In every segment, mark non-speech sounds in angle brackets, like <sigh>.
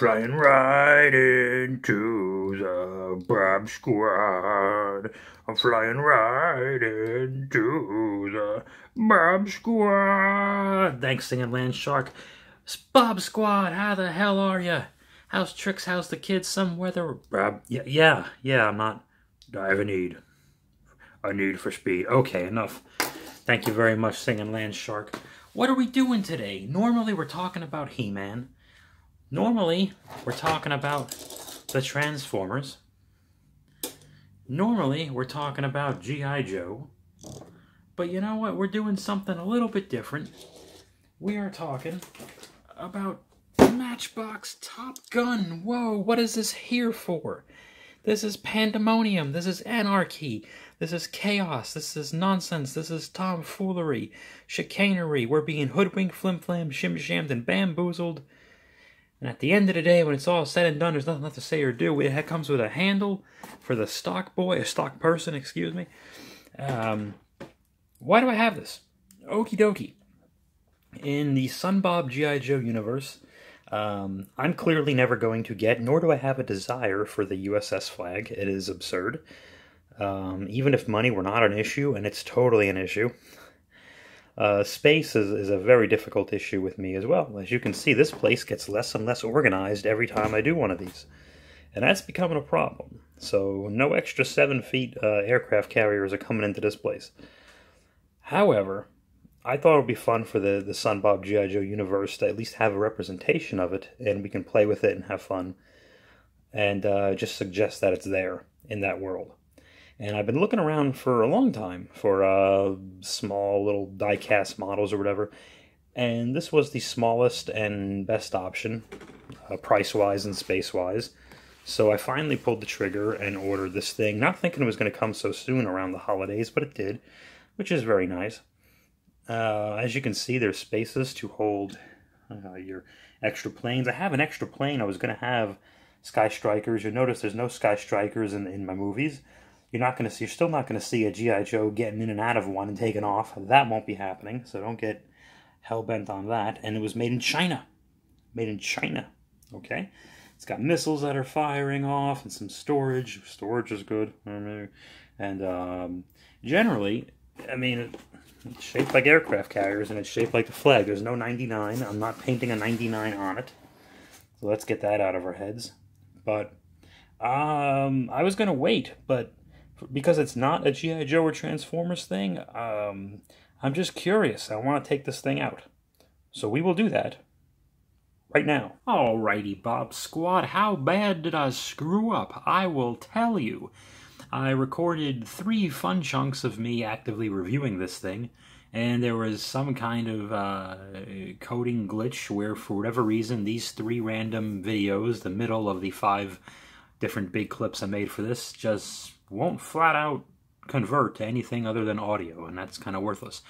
Flying right into the Bob Squad. I'm flying right into the Bob Squad. Thanks, singing Land Shark. Bob Squad, how the hell are ya? How's tricks? How's the kids? Some weather? Bob? Yeah, yeah, yeah. I'm not. I have a need. A need for speed. Okay, enough. Thank you very much, singing Land Shark. What are we doing today? Normally, we're talking about He-Man. Normally, we're talking about the Transformers. Normally, we're talking about G.I. Joe. But you know what? We're doing something a little bit different. We are talking about Matchbox Top Gun. Whoa, what is this here for? This is pandemonium. This is anarchy. This is chaos. This is nonsense. This is tomfoolery, chicanery. We're being hoodwinked, flim-flam, shim-shammed, and bamboozled. And at the end of the day, when it's all said and done, there's nothing left to say or do. It comes with a handle for the stock boy, a stock person, excuse me. Um, why do I have this? Okie dokie. In the Sunbob G.I. Joe universe, um, I'm clearly never going to get, nor do I have a desire for the USS Flagg. It is absurd. Um, even if money were not an issue, and it's totally an issue, uh, space is, is a very difficult issue with me as well. As you can see, this place gets less and less organized every time I do one of these. And that's becoming a problem. So no extra 7 feet uh, aircraft carriers are coming into this place. However, I thought it would be fun for the, the Sunbob G.I. Joe universe to at least have a representation of it, and we can play with it and have fun. And uh, just suggest that it's there in that world. And I've been looking around for a long time for uh, small little die-cast models or whatever. And this was the smallest and best option, uh, price-wise and space-wise. So I finally pulled the trigger and ordered this thing, not thinking it was going to come so soon around the holidays, but it did, which is very nice. Uh, as you can see, there's spaces to hold uh, your extra planes. I have an extra plane. I was going to have Skystrikers. You'll notice there's no Skystrikers in, in my movies. You're not going to see, you're still not going to see a G.I. Joe getting in and out of one and taking off. That won't be happening, so don't get hell bent on that. And it was made in China. Made in China. Okay? It's got missiles that are firing off and some storage. Storage is good. And um, generally, I mean, it's shaped like aircraft carriers and it's shaped like the Flagg. There's no 99. I'm not painting a 99 on it. So let's get that out of our heads. But um, I was going to wait, but because it's not a G.I. Joe or Transformers thing, um, I'm just curious. I want to take this thing out. So we will do that right now. Alrighty, Bob Squad, how bad did I screw up? I will tell you. I recorded three fun chunks of me actively reviewing this thing, and there was some kind of uh, coding glitch where, for whatever reason, these three random videos, the middle of the five different big clips I made for this, just won't flat out convert to anything other than audio, and that's kind of worthless.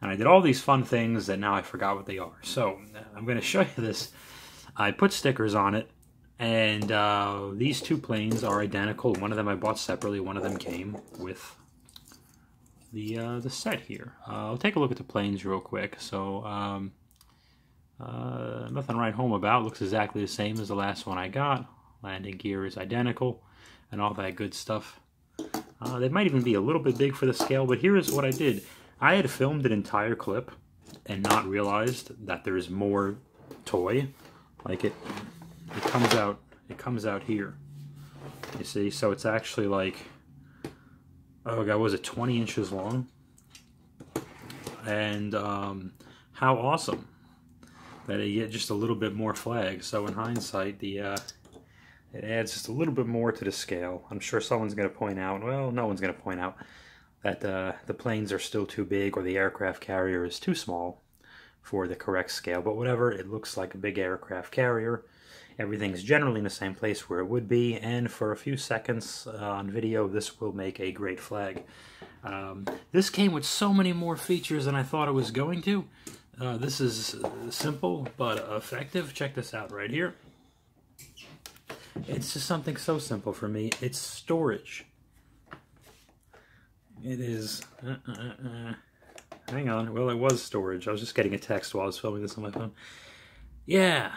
And I did all these fun things that now I forgot what they are. So I'm going to show you this. I put stickers on it, and uh, these two planes are identical. One of them I bought separately. One of them came with the uh, the set here. Uh, I'll take a look at the planes real quick. So um, uh, nothing right home about. Looks exactly the same as the last one I got. Landing gear is identical, and all that good stuff. Uh, they might even be a little bit big for the scale, but here is what I did. I had filmed an entire clip and not realized that there's more toy. Like it, it comes out, it comes out here. You see, so it's actually like, oh god, was it 20 inches long? And um, how awesome that you get just a little bit more Flagg. So in hindsight, the uh, it adds just a little bit more to the scale. I'm sure someone's going to point out, well, no one's going to point out, that uh, the planes are still too big or the aircraft carrier is too small for the correct scale. But whatever, it looks like a big aircraft carrier. Everything's generally in the same place where it would be, and for a few seconds uh, on video, this will make a great Flagg. Um, this came with so many more features than I thought it was going to. Uh, this is simple but effective. Check this out right here. It's just something so simple for me. It's storage. It is... Uh, uh, uh, hang on. Well, it was storage. I was just getting a text while I was filming this on my phone. Yeah.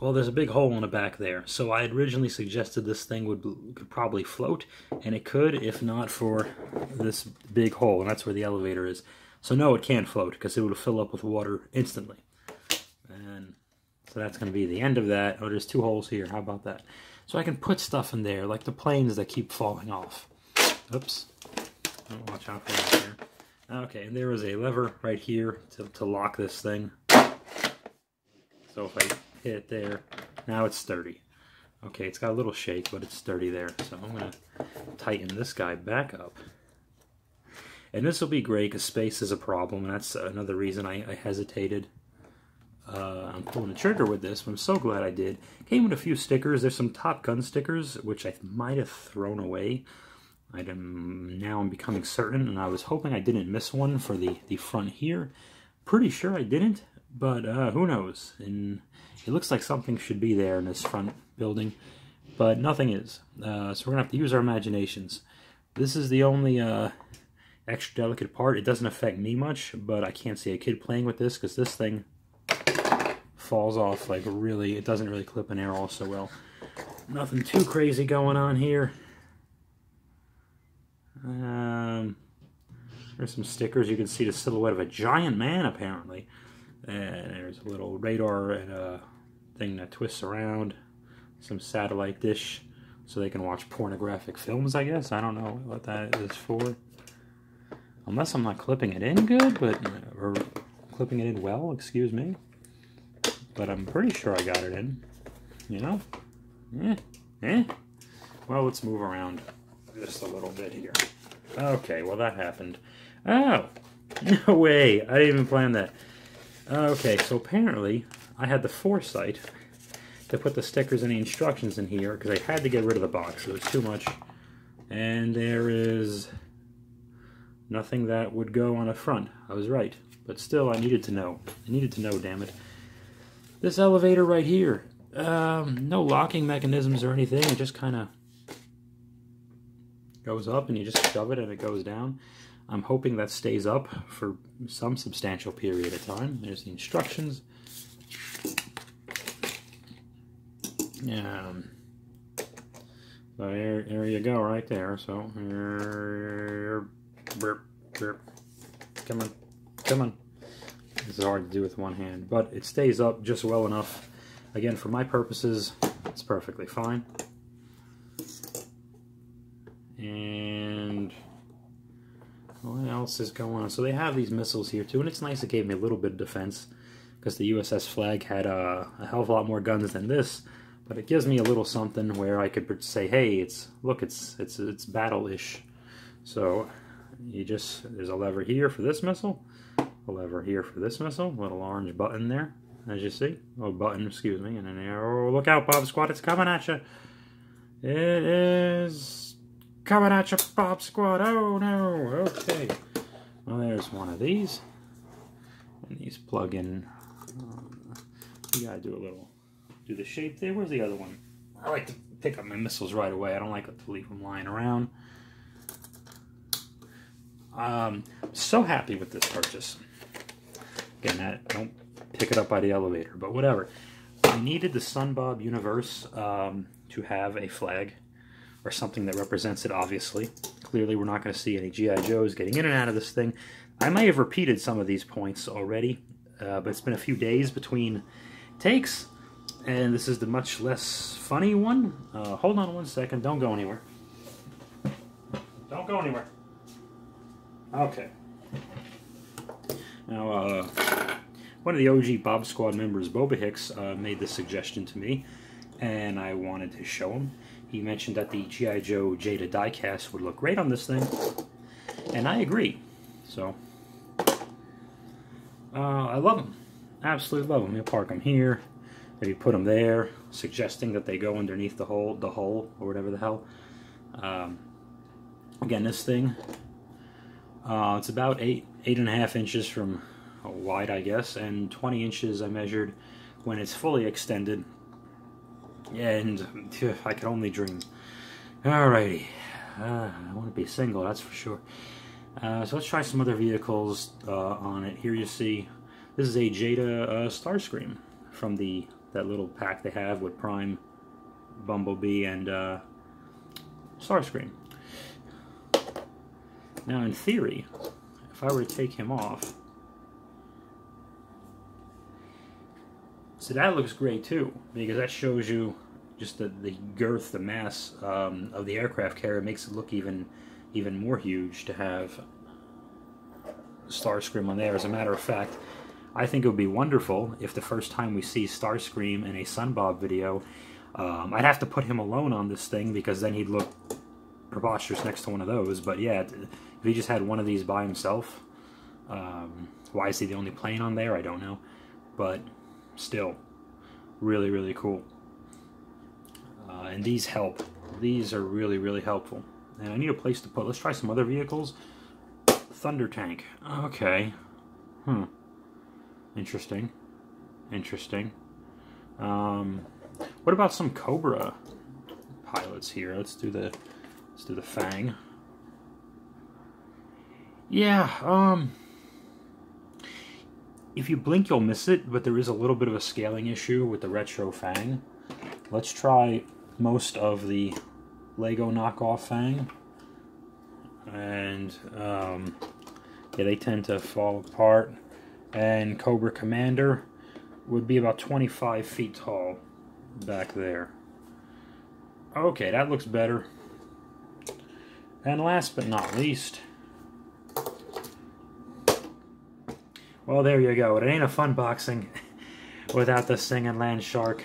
Well, there's a big hole in the back there. So I originally suggested this thing would could probably float, and it could if not for this big hole, and that's where the elevator is. So no, it can't float because it would fill up with water instantly. And so that's going to be the end of that. Oh, there's two holes here. How about that? So I can put stuff in there, like the planes that keep falling off. Oops. Oh, watch out for that here. Okay, and there is a lever right here to, to lock this thing. So if I hit it there, now it's sturdy. Okay, it's got a little shake, but it's sturdy there. So I'm going to tighten this guy back up. And this will be great because space is a problem, and that's another reason I, I hesitated. Uh, I'm pulling the trigger with this, but I'm so glad I did. Came with a few stickers. There's some Top Gun stickers, which I might have thrown away. I am now I'm becoming certain, and I was hoping I didn't miss one for the, the front here. Pretty sure I didn't, but uh, who knows? And it looks like something should be there in this front building, but nothing is. Uh, so we're gonna have to use our imaginations. This is the only uh, extra delicate part. It doesn't affect me much, but I can't see a kid playing with this because this thing falls off like really, it doesn't really clip an all so well. Nothing too crazy going on here. Um, there's some stickers. You can see the silhouette of a giant man, apparently. And there's a little radar and a thing that twists around. Some satellite dish so they can watch pornographic films, I guess. I don't know what that is for. Unless I'm not clipping it in good, but or clipping it in well, excuse me. But I'm pretty sure I got it in. You know? Eh, eh. Well, let's move around just a little bit here. Okay, well that happened. Oh, <laughs> no way. I didn't even plan that. Okay, so apparently I had the foresight to put the stickers and the instructions in here because I had to get rid of the box. It was too much. And there is nothing that would go on a front. I was right. But still, I needed to know. I needed to know, damn it. This elevator right here. Um, no locking mechanisms or anything. It just kind of goes up and you just shove it and it goes down. I'm hoping that stays up for some substantial period of time. There's the instructions. Um, so there, there you go, right there. So, here, burp, burp. come on, come on. This is hard to do with one hand, but it stays up just well enough. Again, for my purposes, it's perfectly fine. And what else is going on? So they have these missiles here too, and it's nice it gave me a little bit of defense because the USS Flagg had uh, a hell of a lot more guns than this. But it gives me a little something where I could say, "Hey, it's look, it's it's it's battle-ish." So you just there's a lever here for this missile, lever here for this missile, little orange button there, as you see, oh button, excuse me, and an arrow. look out, Bob Squad, it's coming at you. It is Coming at you, Bob Squad. Oh, no. Okay. Well, there's one of these. And these plug in. Um, you gotta do a little, do the shape there. Where's the other one? I like to pick up my missiles right away. I don't like to leave them lying around. Um, so happy with this purchase. Again, that don't pick it up by the elevator, but whatever. I needed the Sunbob Universe um, to have a Flagg or something that represents it, obviously. Clearly, we're not going to see any G.I. Joes getting in and out of this thing. I may have repeated some of these points already, uh, but it's been a few days between takes, and this is the much less funny one. Uh, hold on one second. Don't go anywhere. Don't go anywhere. Okay. Now, uh, one of the OG Bob Squad members, Boba Hicks, uh, made this suggestion to me, and I wanted to show him. He mentioned that the G.I. Joe Jada diecast would look great on this thing, and I agree. So, uh, I love them. Absolutely love them. You park them here, maybe put them there, suggesting that they go underneath the hole, the hole, or whatever the hell. Um, again, this thing, uh, it's about eight, eight and a half inches from wide, I guess, and 20 inches I measured when it's fully extended and <laughs> I can only dream. Alrighty. Uh, I want to be single, that's for sure. Uh, so let's try some other vehicles uh, on it. Here you see, this is a Jada uh, Starscream from the that little pack they have with Prime, Bumblebee, and uh, Starscream. Now, in theory, if I were to take him off, so that looks great too, because that shows you just the, the girth, the mass um, of the aircraft carrier makes it look even even more huge to have Starscream on there. As a matter of fact, I think it would be wonderful if the first time we see Starscream in a Sunbob video, um, I'd have to put him alone on this thing because then he'd look preposterous next to one of those. But yeah, if he just had one of these by himself, um, why is he the only plane on there? I don't know. But still, really, really cool. Uh, and these help. These are really, really helpful. And I need a place to put. Let's try some other vehicles. Thunder Tank. Okay. Hmm. Interesting. Interesting. Um, what about some Cobra pilots here? Let's do the let's do the Fang. Yeah, um if you blink you'll miss it, but there is a little bit of a scaling issue with the retro Fang. Let's try most of the Lego knockoff Fang. And, um, yeah, they tend to fall apart. And Cobra Commander would be about 25 feet tall back there. Okay, that looks better. And last but not least, well, there you go. It ain't a fun boxing <laughs> without the singing land shark.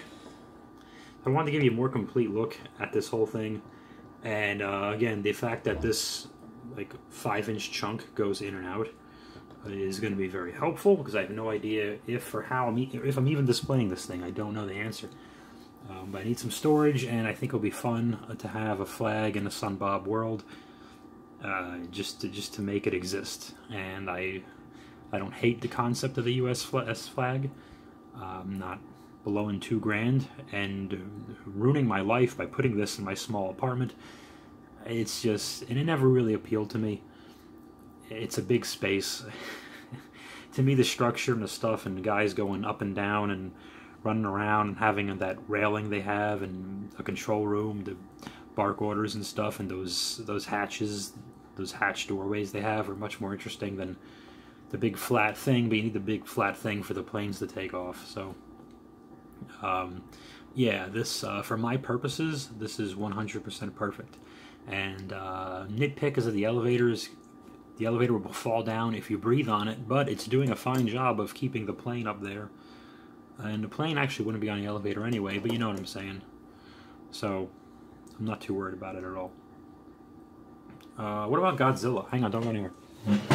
I wanted to give you a more complete look at this whole thing. And uh, again, the fact that this like five inch chunk goes in and out is going to be very helpful because I have no idea if or how I'm, if I'm even displaying this thing. I don't know the answer. Um, but I need some storage, and I think it'll be fun to have a Flagg in a Sunbob world, uh, just to just to make it exist. And I I don't hate the concept of the U.S. Flagg. I'm not blowing two grand and ruining my life by putting this in my small apartment. It's just, and it never really appealed to me. It's a big space. <laughs> to me, the structure and the stuff, and the guys going up and down and running around and having that railing they have and a control room, the bark orders and stuff, and those those hatches, those hatch doorways they have are much more interesting than the big flat thing. But you need the big flat thing for the planes to take off. So um, yeah, this uh, for my purposes, this is 100% perfect. And uh, nitpick is that the elevators, the elevator will fall down if you breathe on it, but it's doing a fine job of keeping the plane up there. And the plane actually wouldn't be on the elevator anyway, but you know what I'm saying. So I'm not too worried about it at all. Uh, what about Godzilla? Hang on, don't go anywhere.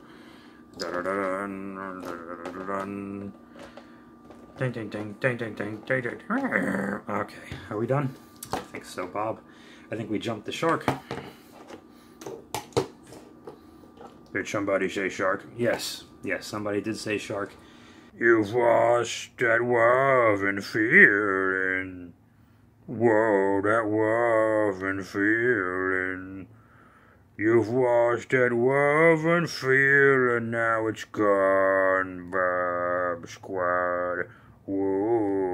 Ding, ding, ding, ding, ding, ding, ding, ding. Okay, are we done? I think so, Bob. I think we jumped the shark. Did somebody say shark? Yes, yes, somebody did say shark. You've lost that love and feeling. Whoa, that love and feeling. You've washed that love and fear, and now it's gone, Bob Squad. Whoa.